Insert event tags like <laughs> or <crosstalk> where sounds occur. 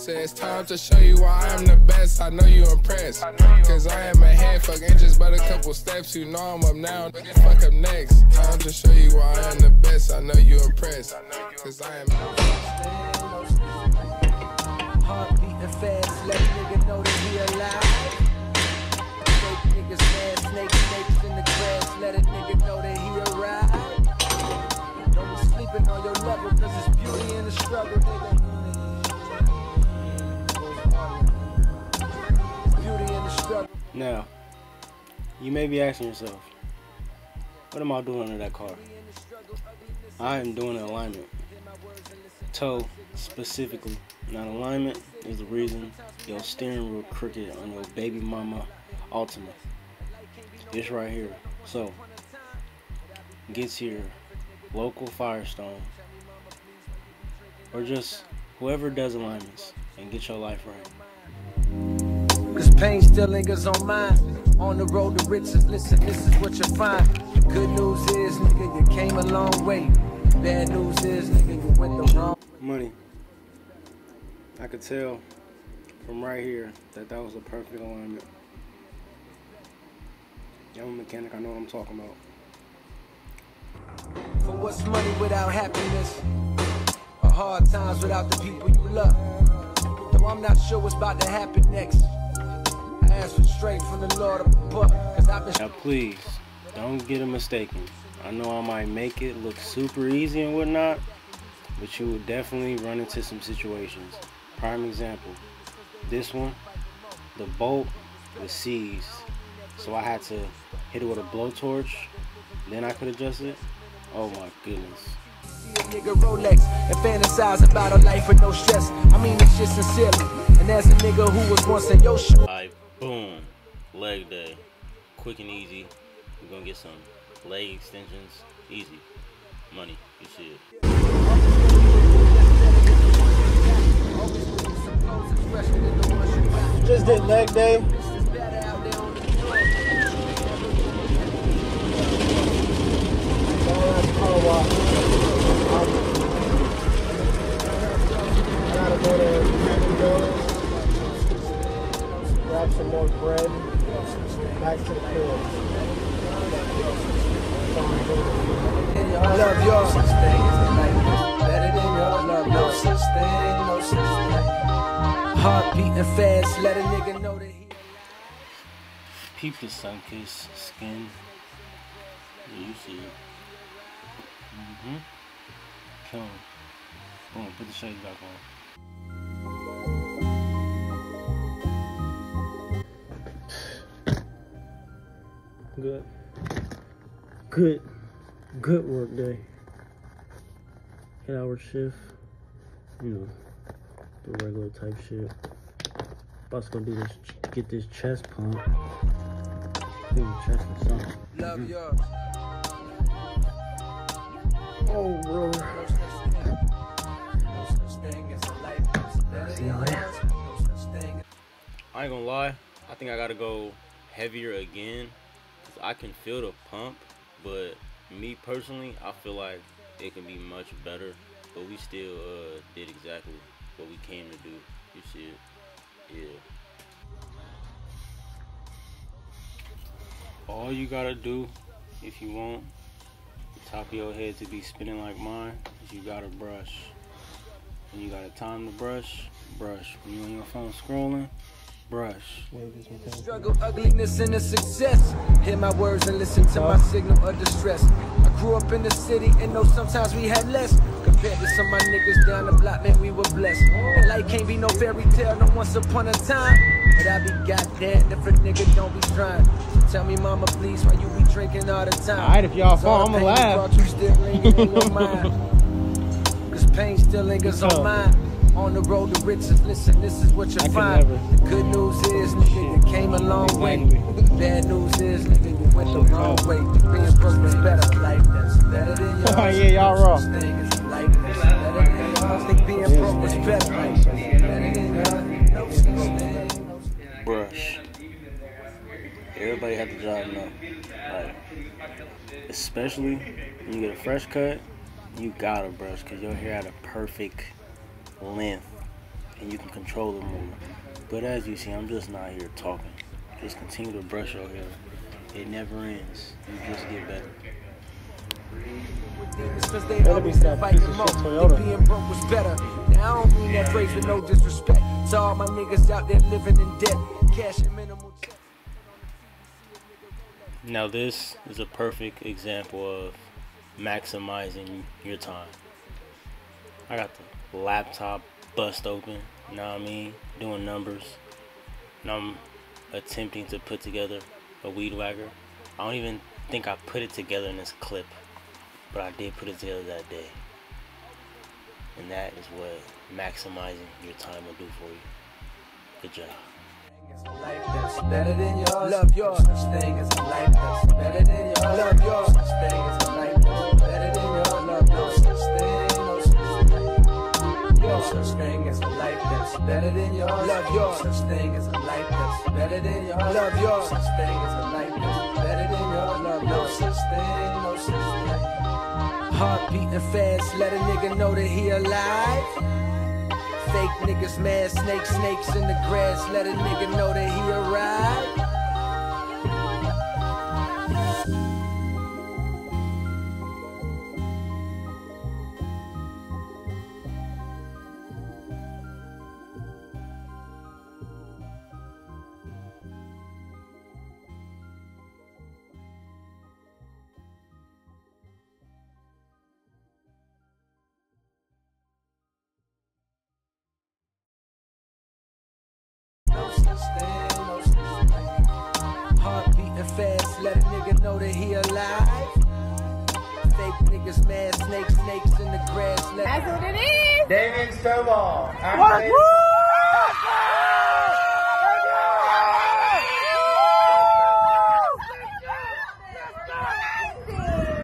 Say it's time to show you why I am the best. I know you impressed. Cause I am ahead, fuck inches, but a couple steps. You know I'm up now, fuck up next. Time to show you why I am the best. I know you impressed. Cause I am. Heart beating fast, let nigga know that he alive. Fake niggas snake snakes in the grass, let a nigga know that he. Don't be sleeping on your cause it's beauty the struggle, nigga. Now, you may be asking yourself, what am I doing under that car? I am doing an alignment. Toe specifically. Now, alignment is the reason your steering wheel crooked on your baby mama Altima. This right here. So, get to your local Firestone or just whoever does alignments and get your life right. Cause pain still lingers on mine. On the road to riches, listen, this is what you find. The good news is, nigga, you came a long way. Bad news is, nigga, you went the wrong Money. I could tell from right here that that was a perfect alignment. I'm a mechanic, I know what I'm talking about. For what's money without happiness? Or hard times without the people you love? Though I'm not sure what's about to happen next. For strength from the Lord above, cause I've been Now please, don't get it mistaken. I know I might make it look super easy and whatnot, but you will definitely run into some situations. Prime example, this one, the bolt was seized, so I had to hit it with a blowtorch, then I could adjust it. Oh my goodness. a nigga Rolex and fantasize about a life with no stress. I mean this shit sincerely. And as a nigga who was once in your shoes. Boom. Leg day. Quick and easy. We're gonna get some leg extensions. Easy. Money. You see it. Just did leg day. Love y'all. Better than y'all. Love no such thing, no such thing. Heart beating fast, let a nigga know that he. Peep the sun kiss skin. Yeah, you see it. Mm-hmm. Kill him. Boom, put the shades back on. Good. Good. Good work day. Eight hour shift. You know, the regular type shit. Boss gonna go do this, get this chest pump. Do the chest or something. Love mm-hmm. y'all. Oh, bro. No such thing. No such thing as a life. It's better than how it yours. No such thing. I ain't gonna lie. I think I gotta go heavier again. Cause I can feel the pump. But me personally, I feel like it can be much better. But we still uh, did exactly what we came to do. You see it? Yeah. All you gotta do, if you want the top of your head to be spinning like mine, is you gotta brush. When you gotta time to brush, brush. When you on your phone scrolling, brush. Struggle, ugliness, and a success. Hear my words and listen to my signal of distress. I grew up in the city and know sometimes we had less. Compared to some of my niggas down the block, man, we were blessed. And life can't be no fairy tale, no once upon a time. But I be goddamn if a nigga don't be trying. So tell me, mama, please, why you be drinking all the time? Alright, if y'all Is fall, I'ma laugh. brought You still ringing in your <laughs> mind. Cause pain still lingers on mine. On the road to riches, listen, this is what you I can find. never. The good news is, nigga, you came a long way. Bad news is, nigga, you went the wrong way. Being broke is better. Life that's better than <laughs> yours. Oh, yeah, y'all raw. Such thing as life that's better than yours. Think being broke is better. Life that's better than yours. No such thing. no such Brush. Everybody have to job know. Like, especially when you get a fresh cut, you gotta brush because your hair had a perfect length. and you can control it more. But as you see, I'm just not here talking. Just continue to brush your hair. It never ends. You just get better. Cause they always fighting more. They being broke was better. Now I don't mean that phrase with no disrespect. To all my niggas out there living in debt. Cash and minimal check. Now this is a perfect example of maximizing your time. I got the laptop bust open, you know what I mean, doing numbers. And I'm attempting to put together a weed whacker. I don't even think I put it together in this clip, but I did put it together that day. And that is what maximizing your time will do for you. Good job. Life that's better than yours. Love yours. Thing as a life that's better than yours. Love yours. Thing as a life such thing as a life that's better than yours. Love yours. Such thing as a life that's better than yours. Love yours. Such thing as a life that's better than yours. Love no such thing. No such thing. Heart beating fast, let a nigga know that he alive. Fake niggas mad, snakes, snakes in the grass. Let a nigga know that he arrived. Know that he alive. Fake niggas mad, snakes, snakes in the grass. Let That's what it is. David Stovall. What? Woo!